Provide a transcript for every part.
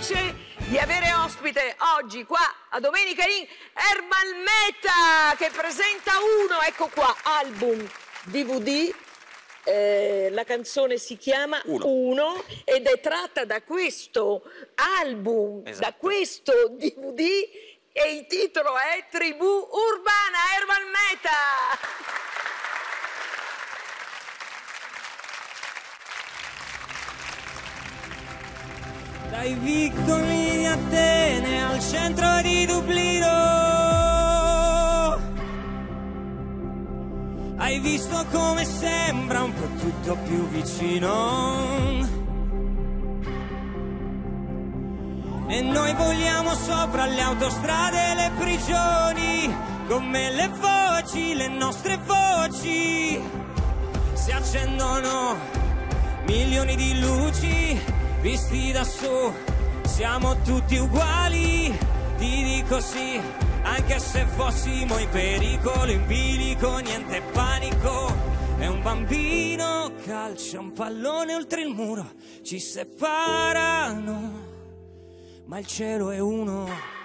felice di avere ospite oggi qua a Domenica in Ermal Meta che presenta uno, ecco qua, album DVD. eh, la canzone si chiama Uno. Uno ed è tratta da questo album, da Esatto. questo DVD e il titolo è Tribù Urbana Ermal Meta. Dai vicoli di Atene al centro di Dublino. Hai visto come sembra un po' tutto più vicino? E noi vogliamo sopra le autostrade e le prigioni Come le voci, le nostre voci. Si accendono milioni di luci visti da su, siamo tutti uguali, ti dico sì, anche se fossimo in pericolo, in bilico, niente panico. È un bambino, calcia un pallone oltre il muro, ci separano, ma il cielo è uno.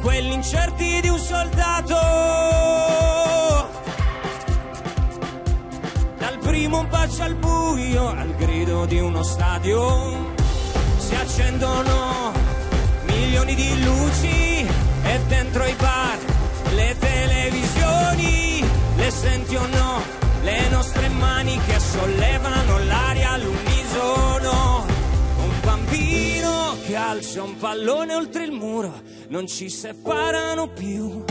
Quelli incerti di un soldato. Dal primo bacio al buio al grido di uno stadio si accendono milioni di luci bambino calcia un pallone oltre il muro non ci separano più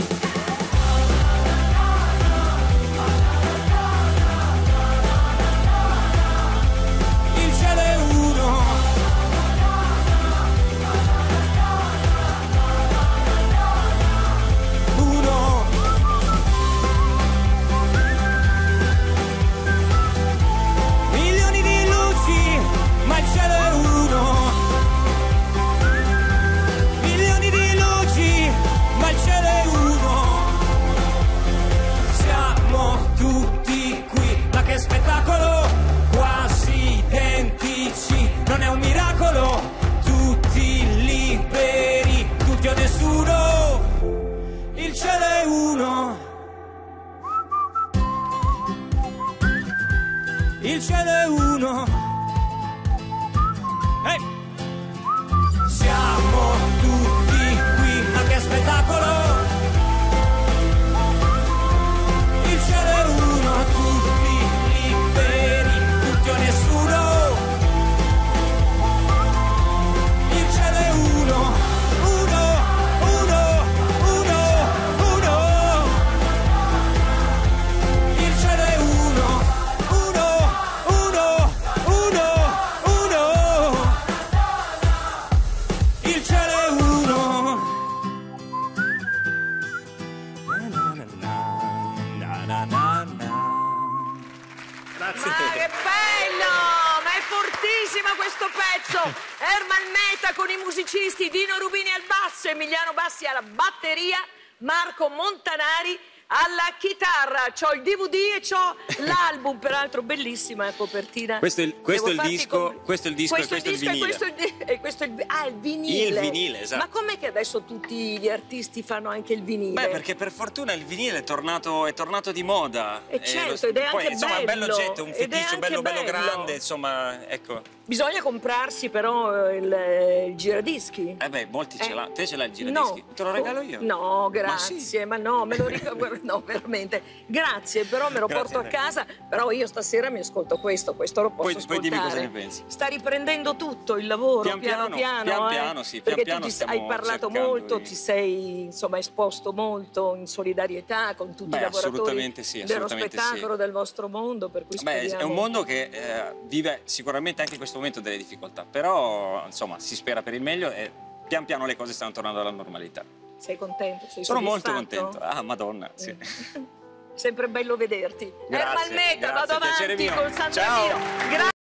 Il cielo è uno. Grazie. Ma che bello! Ma è fortissimo questo pezzo! Ermal Meta con i musicisti Dino Rubini al basso, Emiliano Bassi alla batteria, Marco Montanari alla chitarra. C'ho il DVD e c'ho l'album, peraltro bellissima copertina. Questo è il- questo è il disco- com- questo è il disco e questo è il vinile. questo è e questo è il, ah, il vinile. Il vinile, esatto. Ma com'è che adesso tutti gli artisti fanno anche il vinile? Beh, perché per fortuna il vinile è tornato, è tornato di moda. Eh, lo- certo, ed è poi, anche insomma, un bello bello, oggetto, un è feticcio anche bello, bello bello. grande, insomma, ecco. Bisogna comprarsi però eh, il, il giradischi. Eh beh, molti ce Eh, l'hanno. Te ce l'hai il giradischi? No. Te lo regalo io? No, Ma sì. grazie, ma, no, me lo ricordo. no, veramente. Grazie, però me lo Grazie porto a casa. Però io stasera mi ascolto questo, questo lo posso Poi- poi dimmi cosa ascoltare. ne pensi. Sta riprendendo tutto il lavoro, Pian piano piano, piano. pian eh? piano, sì, pian Perché piano tu hai parlato molto, di- ti sei insomma esposto molto in solidarietà con tutti Beh, i lavoratori assolutamente sì, dello assolutamente spettacolo, sì. del vostro mondo, per cui Beh, speriamo... è un mondo che eh, vive sicuramente anche in questo momento delle difficoltà, però insomma si spera per il meglio e pian piano le cose stanno tornando alla normalità. Sei contento? Sei Sono molto contento. Ah, madonna, sì. Sempre bello vederti. Grazie, Ermal Meta, vado avanti mio. col San Ciao. Grazie.